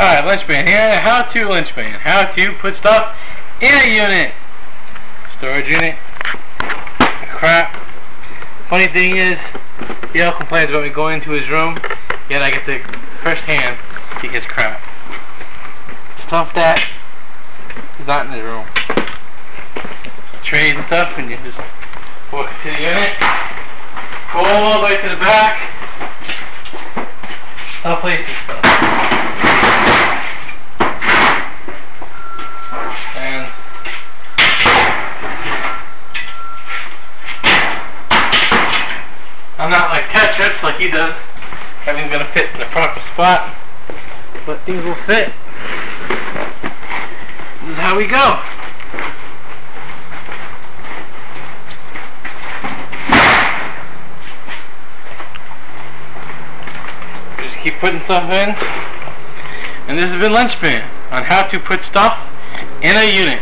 Alright, Lunchman here. How to Lunchman. How to put stuff in a unit. Storage unit. Crap. Funny thing is, Yale complains about me going into his room, yet I get the first hand see his crap. Stuff that is not in his room. Trays and stuff, and you just walk into the unit, go all the way to the back, I'll place this stuff. And I'm not like Tetris like he does. Everything's gonna fit in the proper spot. But things will fit. This is how we go. Just keep putting stuff in. And this has been Lunchman on how to put stuff in a unit.